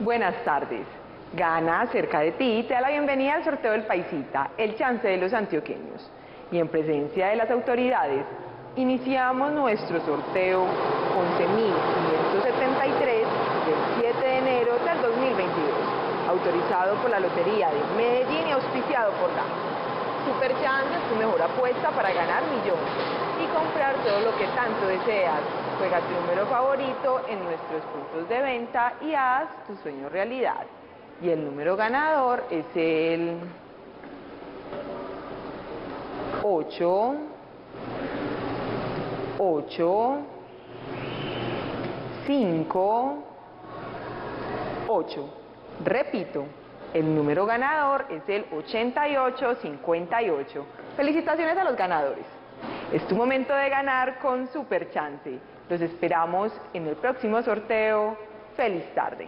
Buenas tardes. Gana cerca de ti te da la bienvenida al sorteo del Paisita, el chance de los antioqueños. Y en presencia de las autoridades, iniciamos nuestro sorteo 11.573 del 7 de enero del 2022, autorizado por la Lotería de Medellín y auspiciado por GAN. Super Chance es tu mejor apuesta para ganar millones que tanto deseas. Juega tu número favorito en nuestros puntos de venta y haz tu sueño realidad. Y el número ganador es el 8, 8, 5, 8. Repito, el número ganador es el 8858. Felicitaciones a los ganadores. Es tu momento de ganar con Super Chance. Los esperamos en el próximo sorteo. Feliz tarde.